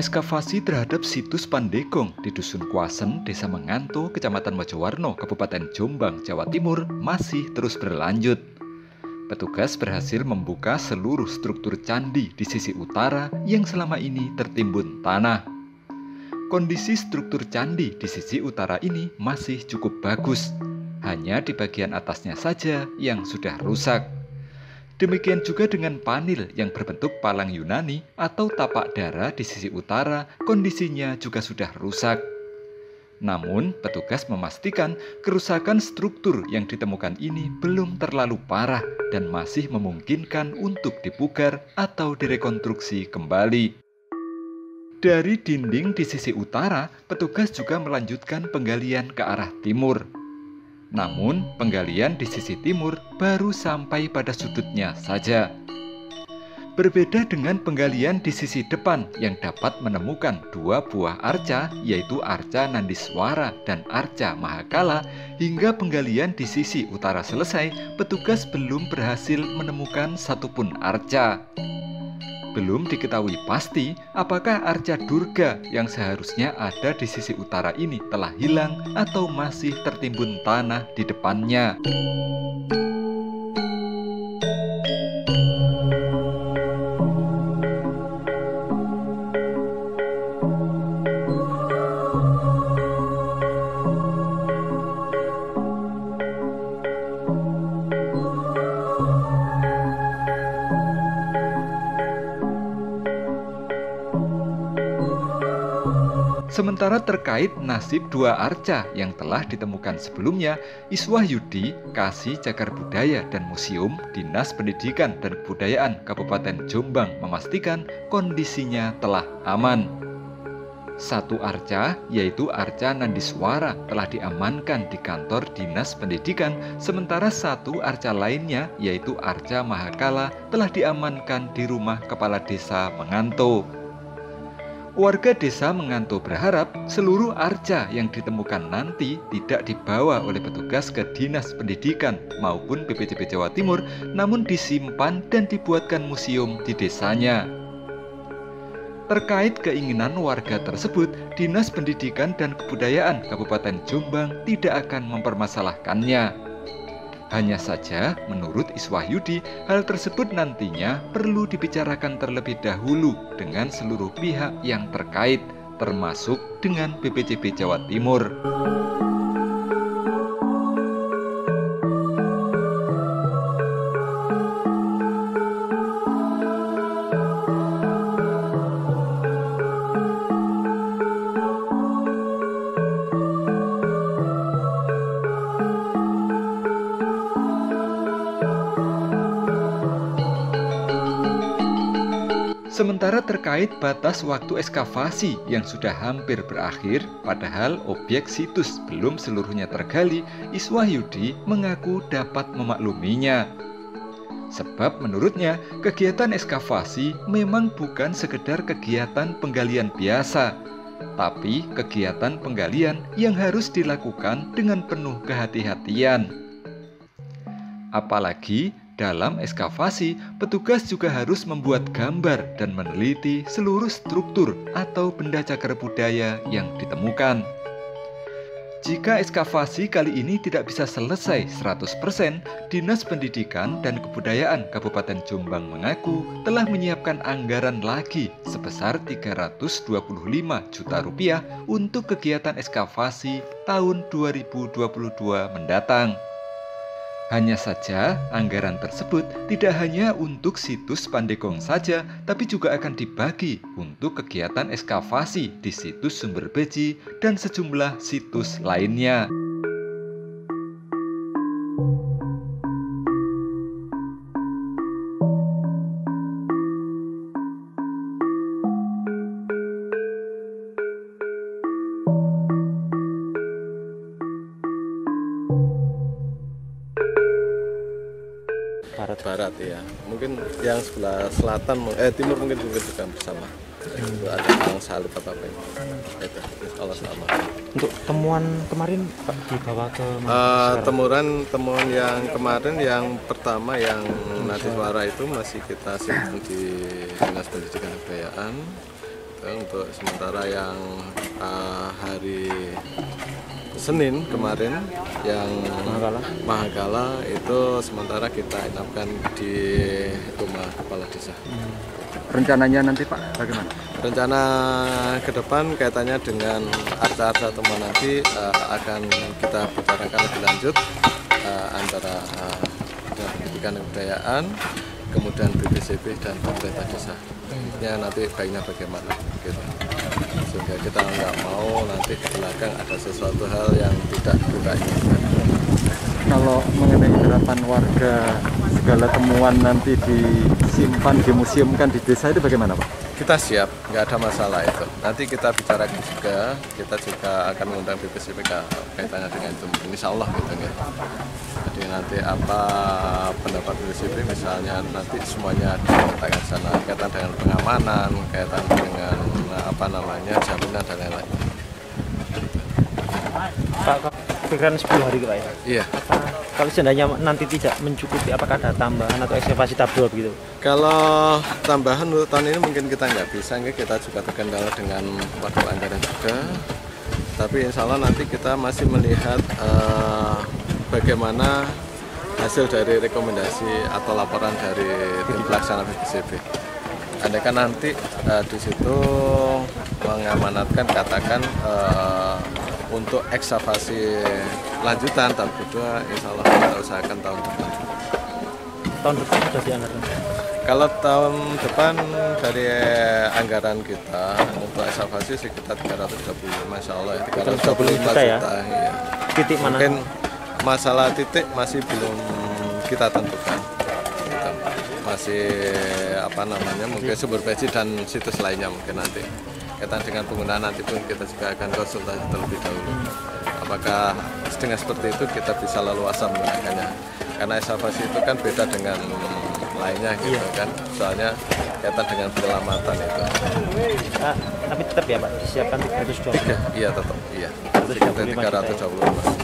Ekskavasi terhadap situs Pandegong di Dusun Kuasen, Desa Menganto, Kecamatan Mojowarno, Kabupaten Jombang, Jawa Timur masih terus berlanjut. Petugas berhasil membuka seluruh struktur candi di sisi utara yang selama ini tertimbun tanah. Kondisi struktur candi di sisi utara ini masih cukup bagus, hanya di bagian atasnya saja yang sudah rusak. Demikian juga dengan panil yang berbentuk palang Yunani atau tapak darah di sisi utara, kondisinya juga sudah rusak. Namun, petugas memastikan kerusakan struktur yang ditemukan ini belum terlalu parah dan masih memungkinkan untuk dipugar atau direkonstruksi kembali. Dari dinding di sisi utara, petugas juga melanjutkan penggalian ke arah timur. Namun, penggalian di sisi timur baru sampai pada sudutnya saja. Berbeda dengan penggalian di sisi depan yang dapat menemukan dua buah arca, yaitu arca Nandiswara dan arca Mahakala, hingga penggalian di sisi utara selesai, petugas belum berhasil menemukan satupun arca. Belum diketahui pasti apakah arca Durga yang seharusnya ada di sisi utara ini telah hilang atau masih tertimbun tanah di depannya. Sementara terkait nasib dua arca yang telah ditemukan sebelumnya, Iswah Yudi, Kasih Cagar Budaya dan Museum Dinas Pendidikan dan Kebudayaan Kabupaten Jombang memastikan kondisinya telah aman. Satu arca, yaitu arca Nandiswara, telah diamankan di kantor Dinas Pendidikan, sementara satu arca lainnya, yaitu arca Mahakala, telah diamankan di rumah Kepala Desa Menganto. Warga desa Menganto berharap seluruh arca yang ditemukan nanti tidak dibawa oleh petugas ke Dinas Pendidikan maupun BPJP Jawa Timur, namun disimpan dan dibuatkan museum di desanya. Terkait keinginan warga tersebut, Dinas Pendidikan dan Kebudayaan Kabupaten Jombang tidak akan mempermasalahkannya. Hanya saja, menurut Iswahyudi, hal tersebut nantinya perlu dibicarakan terlebih dahulu dengan seluruh pihak yang terkait, termasuk dengan BPJP Jawa Timur. Sementara terkait batas waktu ekskavasi yang sudah hampir berakhir, padahal objek situs belum seluruhnya tergali, Iswahyudi mengaku dapat memakluminya. Sebab menurutnya, kegiatan ekskavasi memang bukan sekedar kegiatan penggalian biasa, tapi kegiatan penggalian yang harus dilakukan dengan penuh kehati-hatian. Apalagi dalam eskavasi, petugas juga harus membuat gambar dan meneliti seluruh struktur atau benda cagar budaya yang ditemukan. Jika eskavasi kali ini tidak bisa selesai 100%, Dinas Pendidikan dan Kebudayaan Kabupaten Jombang mengaku telah menyiapkan anggaran lagi sebesar 325 juta rupiah untuk kegiatan eskavasi tahun 2022 mendatang. Hanya saja, anggaran tersebut tidak hanya untuk situs Pandegong saja, tapi juga akan dibagi untuk kegiatan eskavasi di situs Sumber Beji dan sejumlah situs lainnya. Barat. Ya mungkin yang sebelah selatan eh timur mungkin juga juga bersama. Hmm. ada yang salib apa apa itu. Kalau sama untuk temuan kemarin Pak dibawa ke uh, temuan temuan yang kemarin yang pertama yang nanti suara itu masih kita simpan di dinas pendidikan kebudayaan. Untuk sementara yang uh, hari Senin kemarin yang Mahakala? Mahakala itu sementara kita inapkan di rumah kepala desa. Rencananya nanti Pak bagaimana? Rencana ke depan kaitannya dengan arca-arca temuan nanti eh, akan kita bicarakan lebih lanjut eh, antara Dinas Pendidikan Kebudayaan, kemudian BPCB dan pemerintah desa. Ya nanti baiknya bagaimana gitu. Sehingga kita nggak mau nanti ke belakang ada sesuatu hal yang tidak kita inginkan. Kalau mengenai harapan warga segala temuan nanti disimpan, dimuseumkan di desa itu bagaimana Pak? Kita siap, nggak ada masalah itu. Nanti kita bicarakan juga, kita juga akan mengundang BPCPK kaitannya dengan itu. Insya Allah gitu ya. Jadi nanti apa pendapat BPCP misalnya nanti semuanya diletakkan sana kaitan dengan pengamanan, kaitan dengan apa namanya jaminan dan lain-lain. Pak, pikiran 10 hari Pak ya? Iya. Kalau seandainya nanti tidak mencukupi, apakah ada tambahan atau ekskavasi dua begitu? Kalau tambahan untuk tahun ini mungkin kita nggak bisa, nggak kita juga terkendala dengan waktu anggaran juga. Tapi insya Allah nanti kita masih melihat eh, bagaimana hasil dari rekomendasi atau laporan dari tim pelaksana BPCB. Andai kan nanti eh, di situ mengamanatkan katakan eh, untuk ekskavasi lanjutan tahun kedua, insya Allah kita usahakan tahun depan. Tahun depan sudah dianggarkan. Kalau tahun depan dari anggaran kita untuk ekskavasi sekitar 320, masya Allah ya 325 juta juta. ya? Titik mana? Mungkin masalah titik masih belum kita tentukan. Masih apa namanya mungkin sumber besi dan situs lainnya mungkin nanti. Kaitan dengan penggunaan nanti pun kita juga akan konsultasi terlebih dahulu. Apakah dengan seperti itu kita bisa leluasa menggunakannya? Karena ekskavasi itu kan beda dengan lainnya gitu kan. Soalnya kaitan dengan penyelamatan itu. Ah, tapi tetap ya Pak, disiapkan 320. Iya tetap, iya. 325